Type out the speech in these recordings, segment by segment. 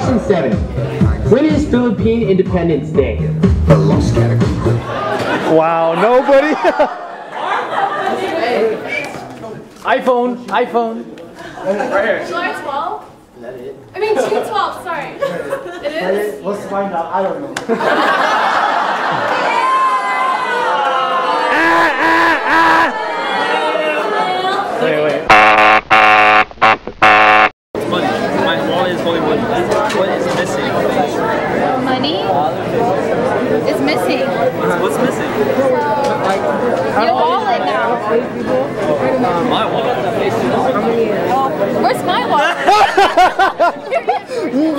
seven. When is Philippine Independence Day? The lost category. Wow, nobody. iPhone, iPhone. July 12? I mean, June 12, sorry. It is? Let's find out. I don't know. missing. What's missing? Your wallet now. My wallet. Where's my wallet? You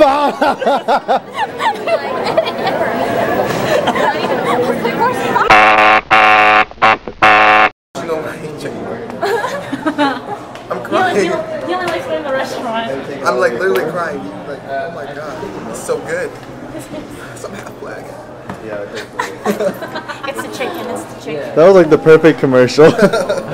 know, I hate January. I'm crying. He only likes going to the restaurant. I'm like literally crying. Like, oh my god, it's so good. Some half black. It's the chicken, it's the chicken. That was like the perfect commercial.